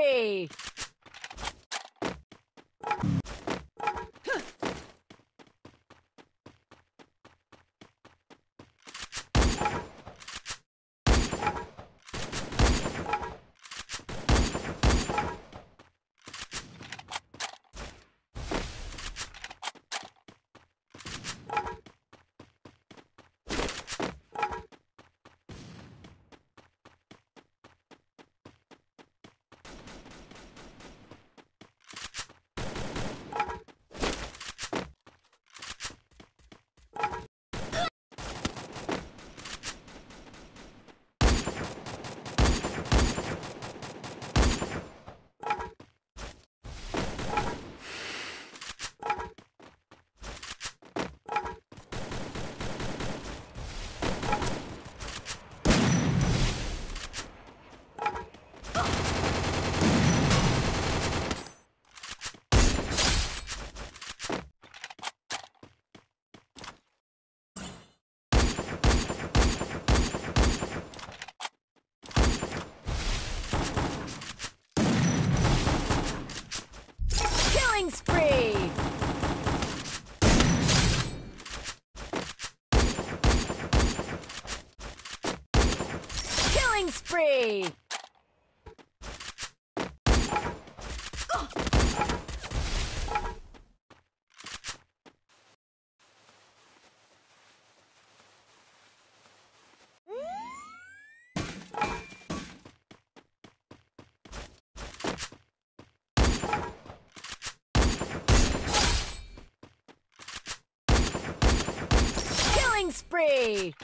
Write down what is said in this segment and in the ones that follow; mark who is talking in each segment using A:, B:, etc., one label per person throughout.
A: Killing spree! Killing spree! Killing spree! Killing spree!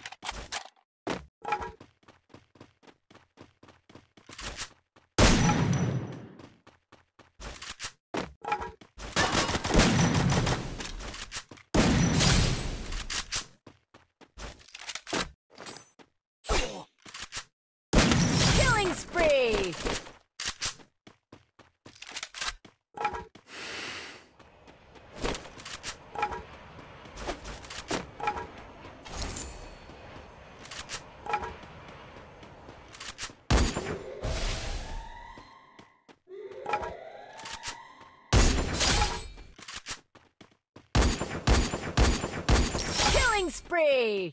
A: Spree!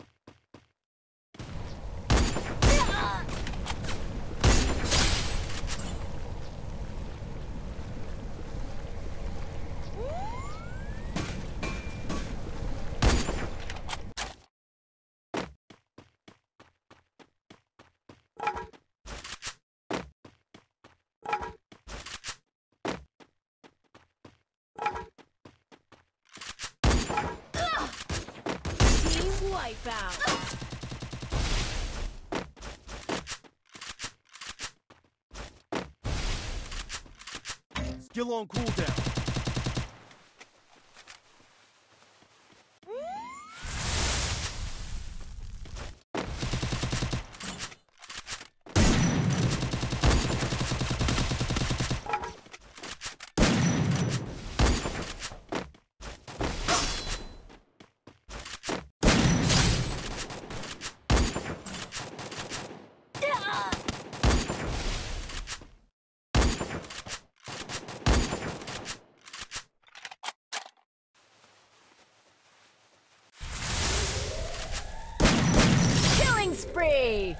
A: wipeout!
B: Skill on cooldown.
A: Spree!